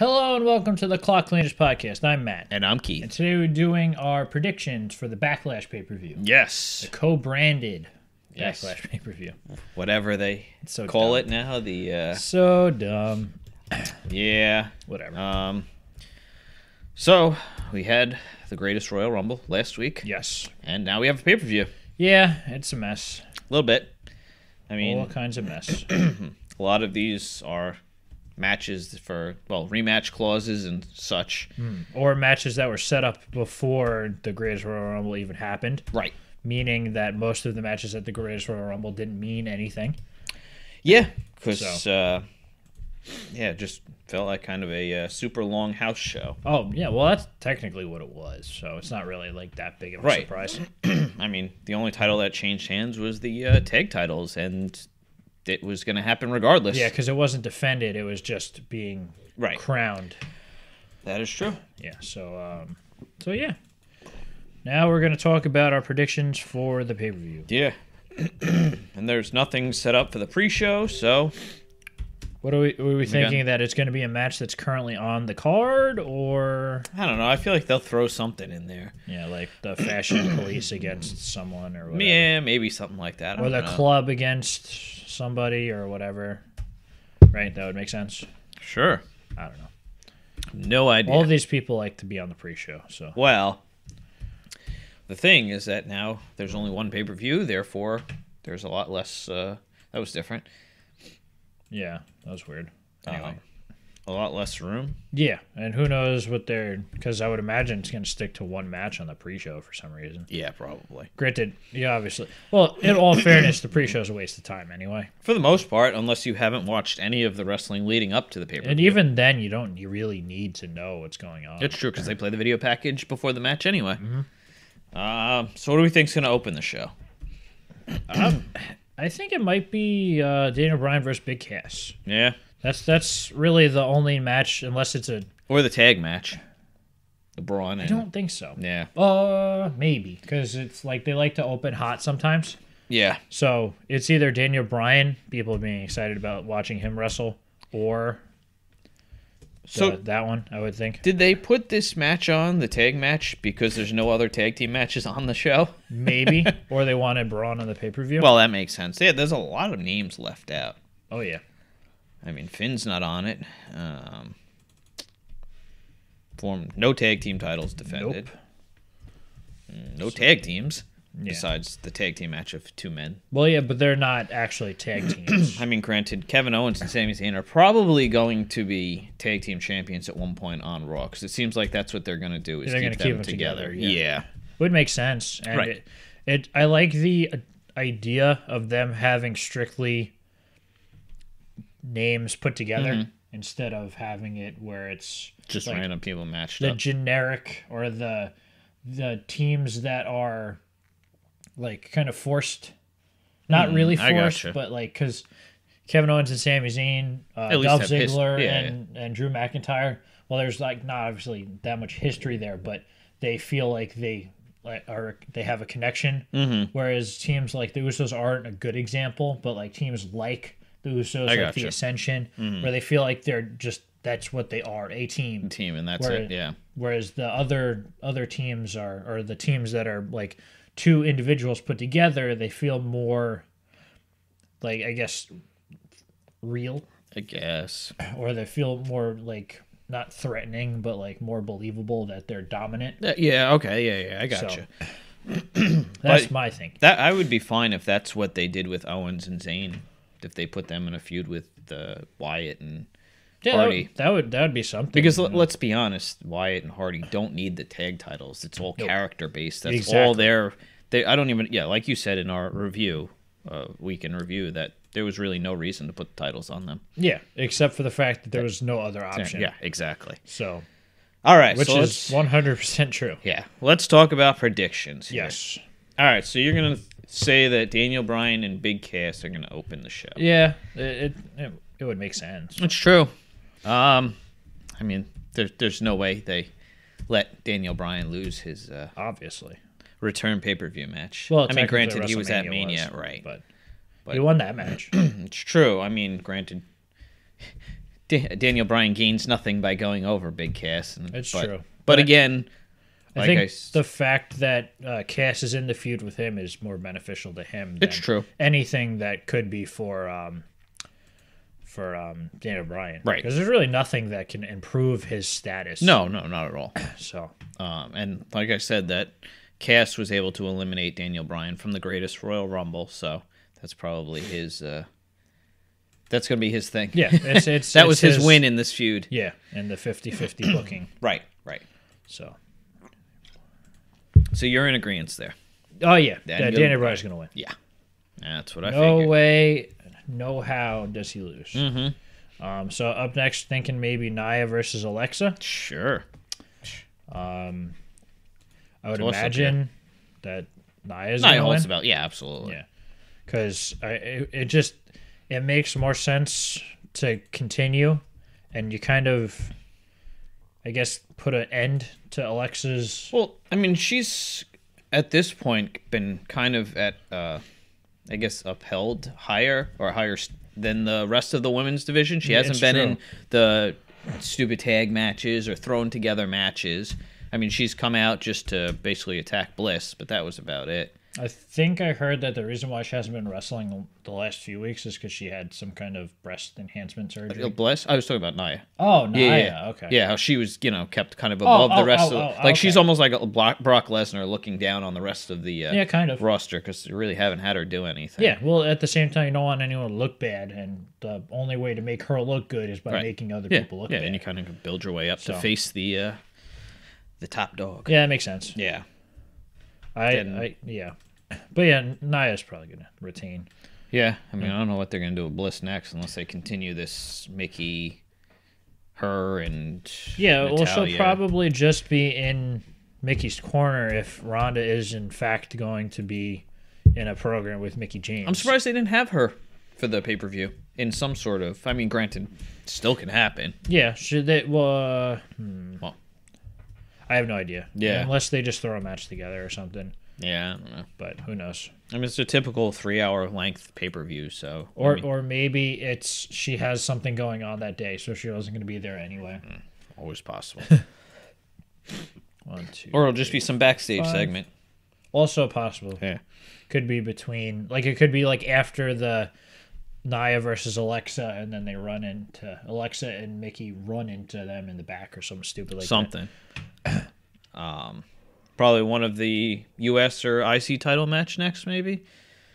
Hello and welcome to the Clock Cleaners podcast. I'm Matt. And I'm Keith. And today we're doing our predictions for the Backlash pay per view. Yes. Co-branded Yes. Backlash pay per view. Whatever they so call dumb. it now. The uh So dumb. yeah. Whatever. Um So we had the greatest Royal Rumble last week. yes. And now we have a pay per view. Yeah, it's a mess. A little bit. I mean All kinds of mess. a lot of these are matches for well, rematch clauses and such. or matches that were set up before the Greatest Royal Rumble even happened, Right. meaning that most of the matches at the Greatest Royal Rumble didn't mean anything. Yeah. Because So. uh yeah, it just felt like kind of a uh, super long house show. Oh, yeah, well, that's technically what it was. So it's not really like that big of a Right. surprise. I mean, the only title that changed hands was the uh, tag titles, and it was going to happen regardless. Yeah, because it wasn't defended; it was just being Right. crowned. that is true. Yeah. So, um, so yeah. Now we're gonna talk about our predictions for the pay per view. Yeah. and there's nothing set up for the pre-show, so What are we? We thinking that it's gonna be a match that's currently on the card, or I don't know. I feel like they'll throw something in there. yeah, like the Fashion Police against someone, or whatever, Yeah, maybe something like that. I or don't the know. club against somebody, or whatever. Right. That would make sense. Sure. I don't know. No idea. All of these people like to be on the pre-show, so well, the thing is that now there's only one pay-per-view, therefore there's a lot less. Uh, that was different. Yeah, that was weird. Anyway. Um, a lot less room. Yeah, and who knows what they're because I would imagine it's going to stick to one match on the pre-show for some reason. Yeah, probably. Granted, yeah, obviously. Well, in all fairness, the pre-show is a waste of time anyway, For the most part, unless you haven't watched any of the wrestling leading up to the pay-per-view. and even then, you don't you really need to know what's going on. It's true because they play the video package before the match anyway. Mm-hmm. Um, so what do we think's going to open the show? I think it might be uh, Daniel Bryan versus Big Cass. Yeah, That's that's really the only match, unless it's a. or the tag match. The Braun I don't think so. yeah, Uh, maybe because it's like they like to open hot sometimes. yeah. So it's either Daniel Bryan, people being excited about watching him wrestle, or So the- that one. I would think did they put this match on the tag match because there's no other tag team matches on the show? maybe, or they wanted Braun on the pay per view. Well, that makes sense. Yeah, there's a lot of names left out. oh yeah, I mean, Finn's not on it. Um, form no tag team titles defended. nope. Mm, No tag teams Yeah. besides the tag team match of two men. Well, yeah, but they're not actually tag teams. I mean, granted, Kevin Owens and Sami Zayn are probably going to be tag team champions at one point on Raw because it seems like that's what they're going to do is They're keep them keep them together. together, yeah. yeah. would make sense, and Right. it, it. I like the idea of them having strictly names put together mm-hmm. instead of having it where it's just like, random people matched the up. generic or the the teams that are like kind of forced not really Hmm, forced gotcha. but like because kevin owens and Sami Zayn, uh, Dolph Ziggler yeah, and, and drew mcintyre well there's like not obviously that much history there but they feel like they like are they have a connection Mm-hmm. whereas teams like the usos aren't a good example but like teams like the usos like the ascension Mm-hmm. where they feel like they're just that's what they are a team team, and that's Where- it. Yeah. whereas the other other teams are or the teams that are like two individuals put together they feel more like i guess real I guess. or they feel more like not threatening but like more believable that they're dominant Yeah. Okay. Yeah. Yeah. I So- gotcha. that's But- my thing That I would be fine if that's what they did with Owens and Zayn. If they put them in a feud with uh, Wyatt and yeah, that Hardy. would, that would that would be something Because you know? let's be honest, Wyatt and Hardy don't need the tag titles. It's all Nope. character based. That's Exactly. all their. They I don't even yeah, like you said in our review, uh, weekend review, that there was really no reason to put the titles on them. yeah except for the fact that there was no other option Yeah, exactly. so All right, which so is let's- 100% true yeah, let's talk about predictions. Here. yes All right, so you're gonna say that Daniel Bryan and Big Cass are gonna open the show. yeah it, it, it, it would make sense It's true. Um, I mean, there's there's no way they let Daniel Bryan lose his uh, obviously return pay per view match. Well, I mean, granted, he was at Mania, was, right? But, But- he won that match. It's true. I mean, granted, Da- Daniel Bryan gains nothing by going over Big Cass. And, It's but, true. But, But again, I like think I s- the fact that uh, Cass is in the feud with him is more beneficial to him. Than It's true. Anything that could be for um, for um, Daniel Bryan, Right. Because there's really nothing that can improve his status. no, no, not at all. So Um, and like I said, that Cass was able to eliminate Daniel Bryan from the greatest Royal Rumble, so that's probably his. Uh, that's gonna be his thing. yeah, it's it's that it's was his, win in this feud. Yeah, in the 50-50 booking. Right, right. So So you're in agreement there. oh yeah, Daniel yeah, Daniel Bryan's gonna win. Yeah, that's what I No figured. way, no how does he lose. Mm-hmm. Um, so up next, thinking maybe Nia versus Alexa. Sure. Um, I would imagine that Nia gonna holds win. the belt. Yeah, absolutely. Yeah, because it, it just it makes more sense to continue, and you kind of, I guess, put an end to Alexa's. Well, I mean, she's at this point been kind of at, uh, I guess, upheld higher or higher than the rest of the women's division. She Yeah, hasn't been true. in the stupid tag matches or thrown together matches. I mean, she's come out just to basically attack Bliss, but that was about it. I think I heard that the reason why she hasn't been wrestling the last few weeks is because she had some kind of breast enhancement surgery. Bliss? I was talking about Nia. Oh, Nia. Yeah, yeah, Okay. Yeah, how she was, you know, kept kind of above oh, the rest oh, of, oh, like she's almost like a Brock Lesnar looking down on the rest of the uh, Yeah, kind of. roster because they really haven't had her do anything. Yeah, well, at the same time, you don't want anyone to look bad, and the only way to make her look good is by Right. making other yeah, people look yeah, bad. and you kind of build your way up So. to face the uh, the top dog. yeah, that makes sense. Yeah, I, I, yeah, but yeah, Nia's probably gonna retain. yeah. I mean, I don't know what they're gonna do with Bliss next unless they continue this Mickie, her, and Yeah, well, she'll probably just be in Mickie's corner if Ronda is in fact going to be in a program with Mickie James. I'm surprised they didn't have her for the pay per view in some sort of. I mean, granted, still can happen. Yeah, should they? Well, uh, hmm. Well. I have no idea. Yeah. unless they just throw a match together or something. Yeah, I don't know. But who knows? I mean, it's a typical three hour length pay per view, so I Or mean, or maybe it's she has something going on that day, so she wasn't going to be there anyway. always possible. One, two. or it'll just be some backstage Five. segment. also possible. Yeah. Could be between like it could be like after the Nia versus Alexa, and then they run into Alexa and Mickie run into them in the back or something stupid like that. something. um, probably one of the U.S. or IC title match next, maybe.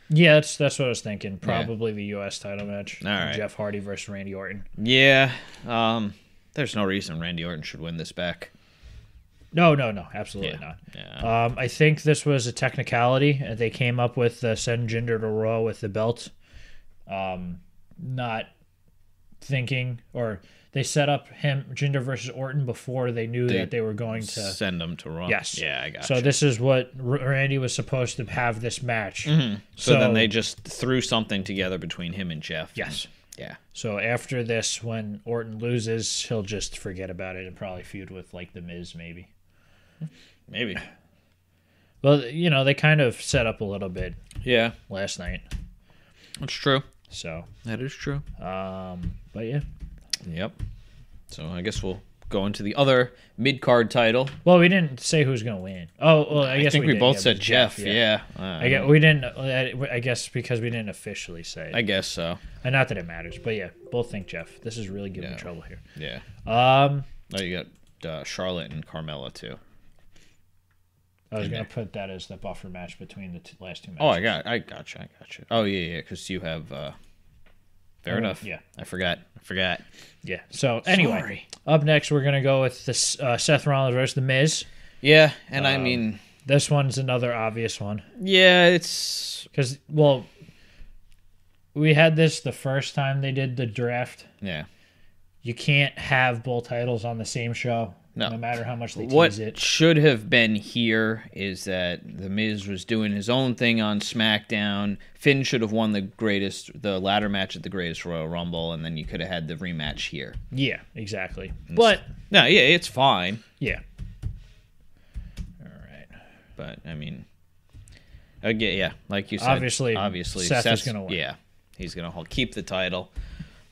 Yeah, that's that's what I was thinking. Probably the U.S. title match. All right. Jeff Hardy versus Randy Orton. Yeah. Um, there's no reason Randy Orton should win this back. No, no, no, absolutely Yeah. not. Yeah. Um, I think this was a technicality. They came up with uh, send Jinder to Raw with the belt, um, not thinking or they set up him Jinder versus Orton before they knew They that they were going to. Send them to Raw. Yes. Yeah, I got So this is what Randy was supposed to have this match. Mm-hmm. So, so- then they just threw something together between him and Jeff. Yes. Yeah. So after this, when Orton loses, he'll just forget about it and probably feud with like the Miz maybe. Maybe. Well, you know they kind of set up a little bit Yeah. last night. That's true. So, That is true. um, but yeah. Yep. So I guess we'll go into the other mid card title. Well, we didn't say who's going to win. Oh, well, I I, guess think we, did. both Yeah, said but Jeff. Yeah. Uh, I guess we didn't. uh, I guess because we didn't officially say. I guess so. and not that it matters, but yeah, both think Jeff. This is really giving me Yeah. trouble here. Yeah. Um, Oh, you got uh, Charlotte and Carmella too. I was going to put that as the buffer match between the two, last two matches. Oh, I got, I got you, I got you. Oh yeah, yeah, because you have. uh Fair Oh, enough. yeah. I forgot. I forgot. Yeah. So anyway, Sorry. up next we're going to go with this uh, Seth Rollins versus The Miz. Yeah, and I Um, mean, This one's another obvious one yeah, it's because well, we had this the first time they did the draft. yeah. You can't have both titles on the same show. No. No matter how much they What tease it. What should have been here is that the Miz was doing his own thing on SmackDown. Finn should have won the greatest, the ladder match at the Greatest Royal Rumble, and then you could have had the rematch here. Yeah, exactly. But No, yeah, it's fine, yeah. All right. but I mean, again, yeah, like you said, Obviously, obviously, Seth is Seth's- gonna win. Yeah, he's gonna hold, keep the title.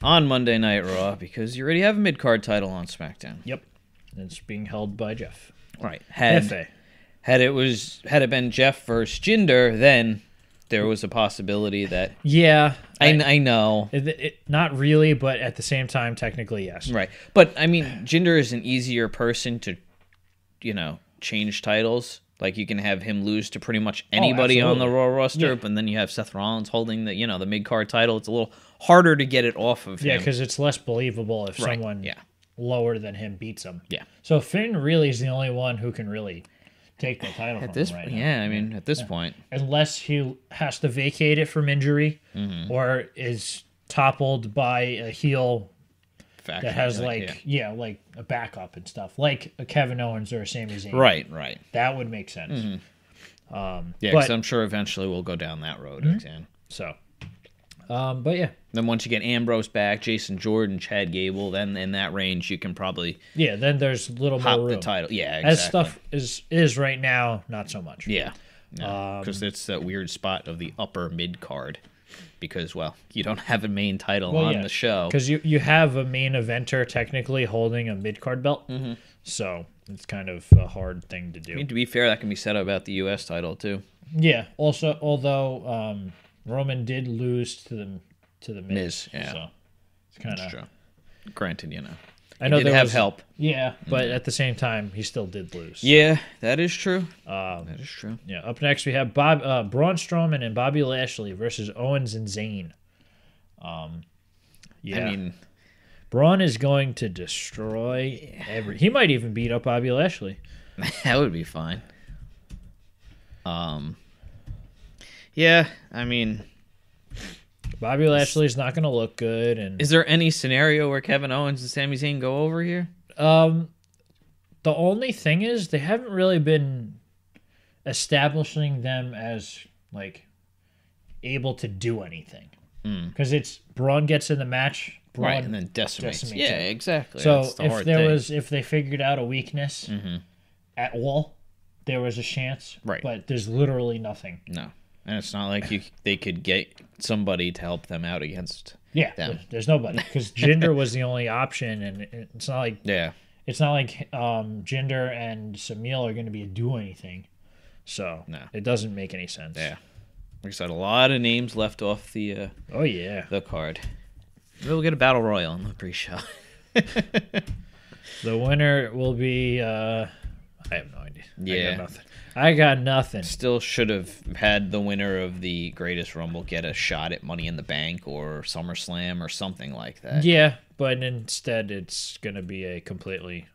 on Monday Night Raw because you already have a mid card title on SmackDown. Yep. It's being held by Jeff. Right. Had Hefe. had it was had it been Jeff versus Jinder, then there was a possibility that Yeah. I, I know. It, it- not really, but at the same time, technically, yes. Right. But I mean, Jinder is an easier person to, you know, change titles. Like you can have him lose to pretty much oh, anybody on the. Raw roster, Yeah. but then you have Seth Rollins holding the, you know, the mid card title. It's a little harder to get it off of Yeah, because it's less believable if Right, someone yeah. Lower than him beats him. Yeah. So Finn really is the only one who can really take the title At from this, him right now. yeah, I mean, at this point, Unless he has to vacate it from injury Mm-hmm. or is toppled by a heel faction, that has like, like yeah. like a backup and stuff, like a Kevin Owens or a Sami Zayn. right, right, That would make sense. Um, yeah. Because I'm sure eventually we'll go down that road Mm-hmm. again. So, um, but yeah, Then once you get Ambrose back, Jason Jordan, Chad Gable, then in that range you can probably yeah. Then there's a little more the title. Yeah, exactly. As stuff is is right now, not so much. Yeah, Um, because it's that weird spot of the upper mid card. Because well, you don't have a main title Well, on yeah, the show. because you you have a main eventer technically holding a mid card belt, Mm-hmm. so it's kind of a hard thing to do. I mean, to be fair, that can be said about the U.S. title too. Yeah. Also, although um, Roman did lose to the to the Miz, Miz, yeah. so it's kind of. true. Granted, you know, I know there have was, help. Yeah, but at the same time, he still did lose. Yeah, that is true. Um, That is true. yeah. Up next, we have Bob uh, Braun Strowman and Bobby Lashley versus Owens and Zayn. Um, yeah. I mean, Braun is going to destroy every. He might even beat up Bobby Lashley. that would be fine. Um. Yeah, I mean, Bobby Lashley's not going to look good, and is there any scenario where Kevin Owens and Sami Zayn go over here? Um, the only thing is they haven't really been establishing them as like able to do anything because it's Braun gets in the match, Braun. Hmm. right, and then decimates. decimates yeah, it. exactly. so the if there thing. Mm-hmm. was if they figured out a weakness at all, there was a chance. Right. but there's literally nothing. no, and it's not like you they could get somebody to help them out against. Yeah, Them. there- there's nobody because Jinder was the only option, and it's not like Yeah, it's not like um, Jinder and Samil are going to be do anything. So No. it doesn't make any sense. yeah. Like I said, a lot of names left off the uh, Oh yeah. the card. We'll get a battle royal in the pre-show. The winner will be. uh I have no idea. I Yeah. got nothing. I got nothing. Still should have had the winner of the Greatest Rumble get a shot at Money in the Bank or SummerSlam or something like that. Yeah, but instead it's gonna be a completely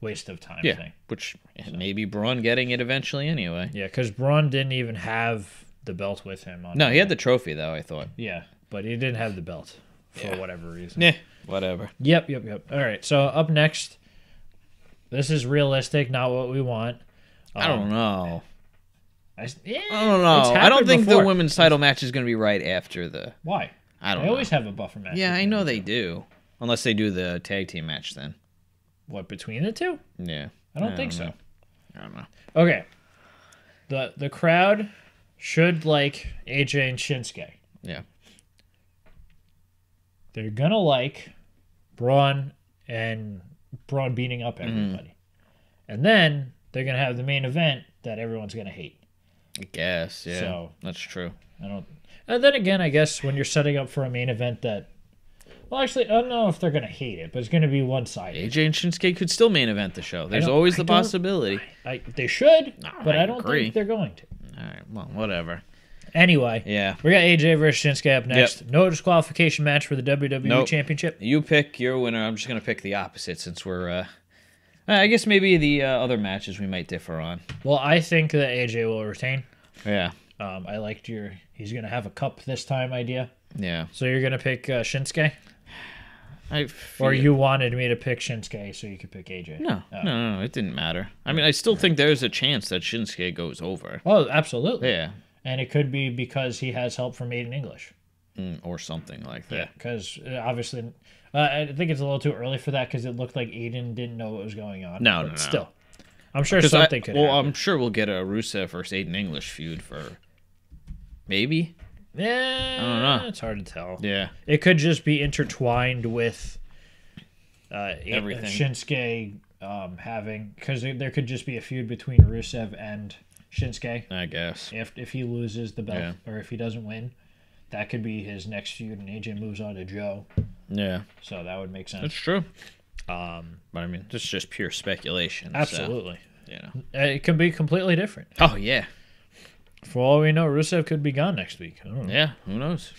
waste of time Yeah, thing. which maybe Braun getting it eventually anyway. Yeah, because Braun didn't even have the belt with him. On No, he had the trophy though. I thought. Yeah, but he didn't have the belt for Yeah. whatever reason. Yeah, whatever. Yep, yep, yep. All right. So up next, this is realistic, not what we want. I don't um, know. I, yeah, I don't know. I don't think before. the women's title match is going to be right after the. Why? I don't They know. always have a buffer match. yeah, I know they do. Unless they do the tag team match then. What between the two? Yeah. I don't think so. I don't know. Okay. The the crowd should like AJ and Shinsuke. Yeah. They're gonna like Braun and Braun beating up Mm-hmm. everybody, and then they're gonna have the main event that everyone's gonna hate. I guess. Yeah. So- That's true. I don't. And then again, I guess when you're setting up for a main event that, well, actually, I don't know if they're gonna hate it, but it's gonna be one sided. AJ and Shinsuke could still main event the show. There's always I the possibility. I, they should, but I I, don't agree. think they're going to. All right. Well, whatever. Anyway, Yeah. we got AJ versus Shinsuke up next. No disqualification match for the WWE Nope. Championship. You pick your winner. I'm just gonna pick the opposite since we're. uh I guess maybe the uh, other matches we might differ on. Well, I think that AJ will retain. Yeah. Um, I liked your he's gonna have a cup this time idea. Yeah. So you're gonna pick uh, Shinsuke, I or you wanted me to pick Shinsuke so you could pick AJ? No, Oh. no, no, it didn't matter. I mean, I still think there's a chance that Shinsuke goes over. Oh, absolutely. Yeah, And it could be because he has help from Aiden English. Mm, or something like that. Because obviously, uh, I think it's a little too early for that because it looked like Aiden didn't know what was going on. No, but no, no. Still, I'm sure 'Cause I- something could well, happen. I'm sure we'll get a Rusev versus Aiden English feud for maybe. Yeah, I don't know. It's hard to tell. Yeah. It could just be intertwined with uh, Everything. Shinsuke um, having because there could just be a feud between Rusev and Shinsuke I guess. if if he loses the belt Yeah. or if he doesn't win. That could be his next feud, and AJ moves on to Joe, Yeah. so that would make sense. That's true. Um, But I mean, this is just pure speculation. so, absolutely, you know. Uh, it could be completely different. Oh yeah. For all we know, Rusev could be gone next week. I don't know. Yeah. Who knows?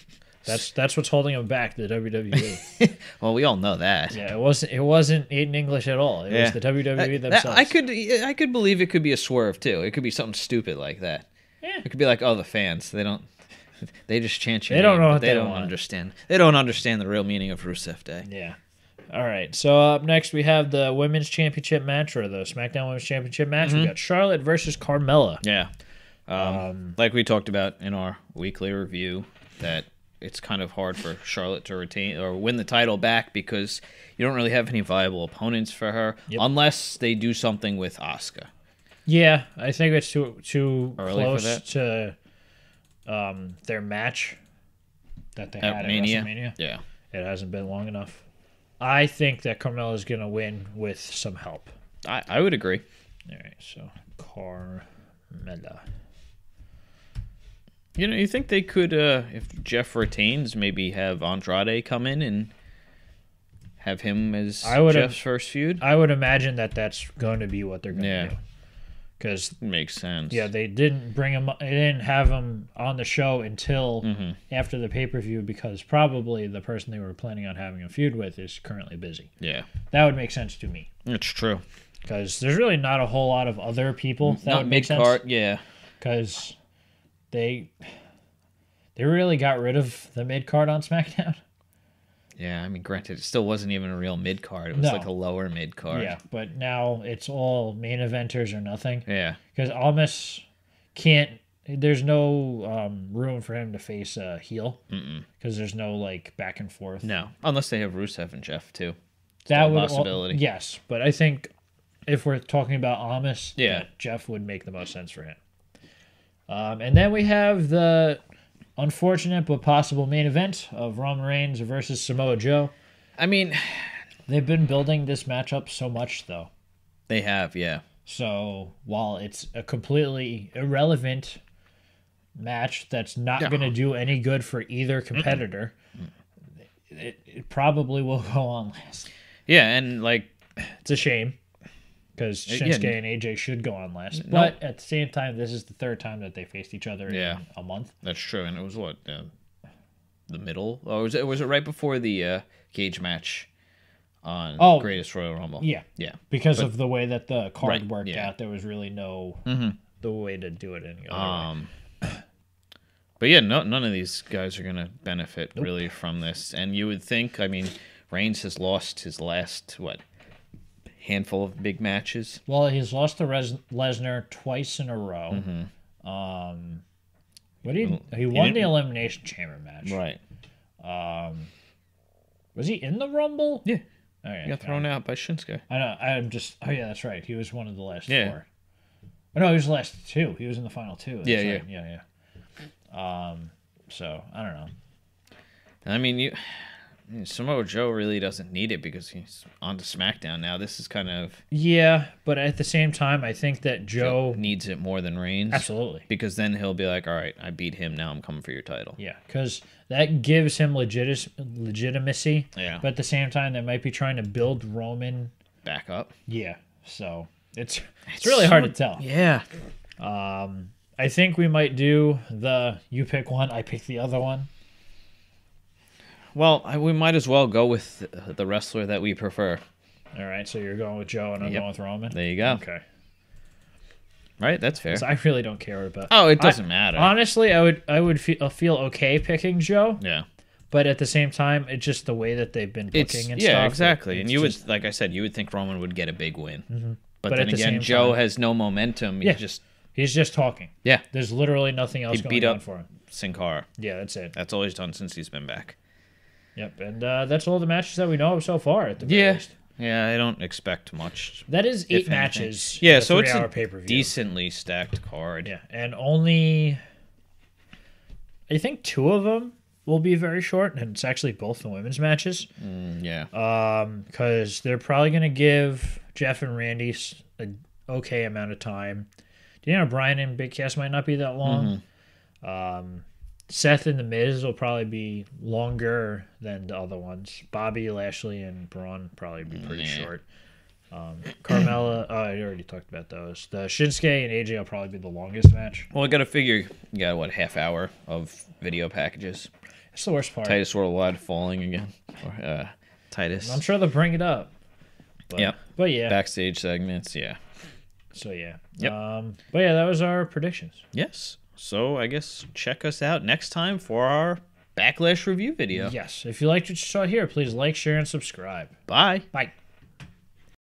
That's that's what's holding him back. The WWE. Well, we all know that. yeah, it wasn't it wasn't Aiden English at all. It Yeah. was the WWE themselves. I could I could believe it could be a swerve too. It could be something stupid like that. Yeah. It could be like, oh, the fans they don't they just chant your They don't know what they, they don't want. understand. They don't understand the real meaning of Rusev Day. Yeah. All right. So up next we have the women's championship match or the SmackDown Women's Championship match. Mm-hmm. We got Charlotte versus Carmella. Yeah. Um, Um, like we talked about in our weekly review, that it's kind of hard for Charlotte to retain or win the title back because you don't really have any viable opponents for her Yep. unless they do something with Asuka. Yeah, I think it's too too Early close to um, their match that they At had at Mania. WrestleMania. Yeah. It hasn't been long enough. I think that Carmella is going to win with some help. I, I would agree. All right, so Carmella. You know, you think they could, uh, if Jeff retains, maybe have Andrade come in and have him as I would've- Jeff's first feud? I would imagine that that's going to be what they're going to Yeah. do. Because Makes sense. yeah, they didn't bring him. They didn't have him on the show until Mm-hmm. after the pay per view because probably the person they were planning on having a feud with is currently busy. Yeah. That would make sense to me It's true. because there's really not a whole lot of other people that Not would make sense card. Yeah. because they they really got rid of the mid card on SmackDown. Yeah. I mean, granted, it still wasn't even a real mid card. It was No. like a lower mid card. Yeah, but now it's all main eventers or nothing Yeah. because Almas can't. There's no um, room for him to face a heel because there's no like back and forth. No. Unless they have Rusev and Jeff, too. that a would possibility. yes, but I think if we're talking about Almas, Yeah. Jeff would make the most sense for him. Um, and then we have the unfortunate but possible main event of Roman Reigns versus Samoa Joe. I mean, They've been building this matchup so much, though. they have, yeah. So while it's a completely irrelevant match that's not Yeah. going to do any good for either competitor, it, it probably will go on last. Yeah. And, like, It's a shame because Yeah. Shinsuke and AJ should go on last. But at the same time, this is the third time that they faced each other Yeah. in a month. that's true. And it was what? Uh, the middle? Or was it, was it right before the uh, cage match on Oh. Greatest Royal Rumble? Yeah, Yeah. because of the way that the card Right, worked yeah. out, there was really no the way to do it any other way. Um, but yeah, no, none of these guys are going to benefit really from this. And you would think, I mean, Reigns has lost his last, what, handful of big matches? Well, he's lost to Res- Lesnar twice in a row. Mm-hmm. Um, what he he he won the elimination chamber match. Right. Was he in the Rumble? Yeah. Oh, yeah, He got thrown out by Shinsuke. I know. I'm just. Oh yeah, that's right. He was one of the last Yeah. four. Oh, no, he was the last two. He was in the final two. That's Yeah, right. yeah, yeah. Um. So I don't know. I mean, you. Samoa Joe really doesn't need it because he's on to SmackDown now. This is kind of Yeah, but at the same time, I think that Joe. needs it more than Reigns. Absolutely. Because then he'll be like, all right, I beat him. Now I'm coming for your title. Yeah, because that gives him legit- legitimacy. Yeah. But at the same time, they might be trying to build Roman. Back up. Yeah. So it's it's really hard to tell. Yeah. Um, I think we might do the you pick one, I pick the other one. Well, I, we might as well go with the- wrestler that we prefer. All right, so you're going with Joe and I'm Yep. going with Roman. There you go. Okay. Right? That's fair. 'Cause I really don't care about. Oh, it doesn't I- matter. Honestly, I would I would feel feel okay picking Joe, yeah. but at the same time, it's just the way that they've been booking It's and yeah, stuff. exactly. It's And you just- would, like I said, you would think Roman would get a big win. Mm-hmm. But, But then at the again, same Joe time- has no momentum. He Yeah. just he's just talking. yeah, There's literally nothing else going beat on up for him. Sin Cara. Yeah, that's it. That's all he's done since he's been back. Yep, and uh, that's all the matches that we know of so far. At the very Yeah. least. Yeah, I don't expect much. that is eight matches. Yeah, so it's a pay-per-view. decently stacked card. Yeah, and only I think two of them will be very short, and it's actually both the women's matches. Mm, yeah. Um, because they're probably gonna give Jeff and Randy s- a okay amount of time. Daniel Bryan and Big Cass might not be that long. Um, Seth and the Miz will probably be longer than the other ones. Bobby Lashley and Braun probably be pretty Yeah. short. Um, Carmella, oh, I already talked about those. The Shinsuke and AJ will probably be the longest match. Well, I got to figure you got what half hour of video packages. That's the worst part. Titus Worldwide falling again. Or, uh, Titus. I'm sure they'll bring it up. But, Yep. But yeah. Backstage segments. Yeah. So yeah. Yep. Um, but yeah, that was our predictions. Yes. So I guess check us out next time for our backlash review video. Yes. If you liked what you saw here, please like, share, and subscribe. Bye. Bye.